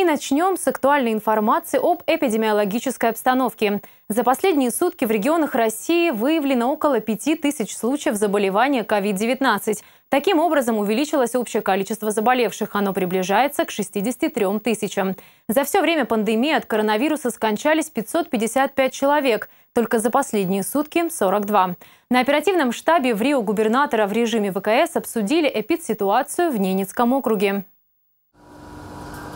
И начнем с актуальной информации об эпидемиологической обстановке. За последние сутки в регионах России выявлено около 5000 случаев заболевания COVID-19. Таким образом, увеличилось общее количество заболевших. Оно приближается к 63 тысячам. За все время пандемии от коронавируса скончались 555 человек. Только за последние сутки – 42. На оперативном штабе в Рио губернатора в режиме ВКС обсудили эпидситуацию в Ненецком округе.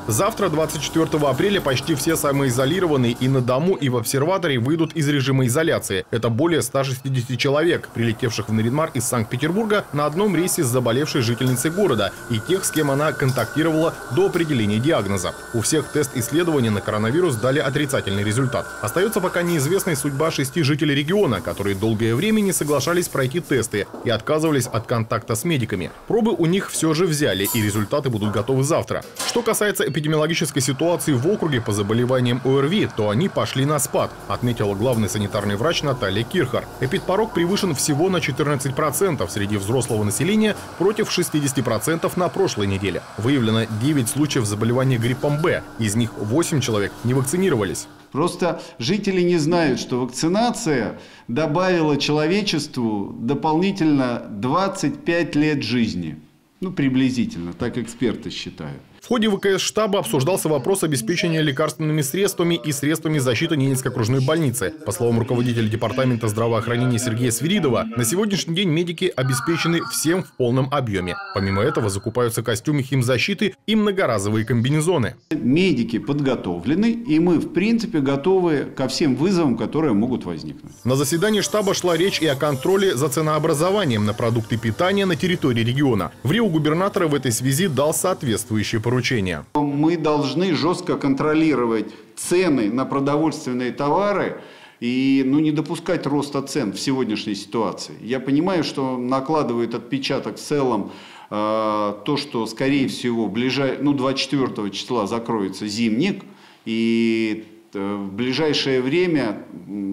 Завтра, 24 апреля, почти все самоизолированные и на дому, и в обсерваторе выйдут из режима изоляции. Это более 160 человек, прилетевших в Наринмар из Санкт-Петербурга на одном рейсе с заболевшей жительницей города и тех, с кем она контактировала до определения диагноза. У всех тест-исследования на коронавирус дали отрицательный результат. Остается пока неизвестной судьба шести жителей региона, которые долгое время не соглашались пройти тесты и отказывались от контакта с медиками. Пробы у них все же взяли, и результаты будут готовы завтра. Что касается эпидемиологической ситуации в округе по заболеваниям ОРВИ, то они пошли на спад, отметила главный санитарный врач Наталья Кирхар. Эпидпорог превышен всего на 14% среди взрослого населения против 60% на прошлой неделе. Выявлено 9 случаев заболевания гриппом Б, из них 8 человек не вакцинировались. Просто жители не знают, что вакцинация добавила человечеству дополнительно 25 лет жизни. Ну, приблизительно, так эксперты считают. В ходе ВКС штаба обсуждался вопрос обеспечения лекарственными средствами и средствами защиты Ненецкой окружной больницы. По словам руководителя департамента здравоохранения Сергея Свиридова, на сегодняшний день медики обеспечены всем в полном объеме. Помимо этого закупаются костюмы химзащиты и многоразовые комбинезоны. Медики подготовлены, и мы, в принципе, готовы ко всем вызовам, которые могут возникнуть. На заседании штаба шла речь и о контроле за ценообразованием на продукты питания на территории региона. В Рио губернатор в этой связи дал соответствующие поручения поручения? Мы должны жестко контролировать цены на продовольственные товары и ну, не допускать роста цен в сегодняшней ситуации. Я понимаю, что накладывает отпечаток в целом э, то, что, скорее всего, ближай... ну, 24 числа закроется зимник, и э, в ближайшее время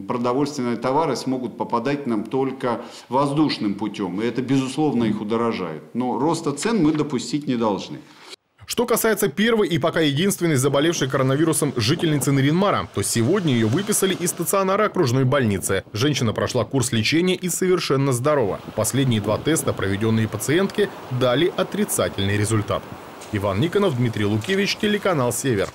продовольственные товары смогут попадать нам только воздушным путем. И это, безусловно, их удорожает. Но роста цен мы допустить не должны. Что касается первой и пока единственной заболевшей коронавирусом жительницы Наринмара, то сегодня ее выписали из стационара окружной больницы. Женщина прошла курс лечения и совершенно здорова. Последние два теста, проведенные пациентке, дали отрицательный результат. Иван Никонов, Дмитрий Лукевич, телеканал «Север».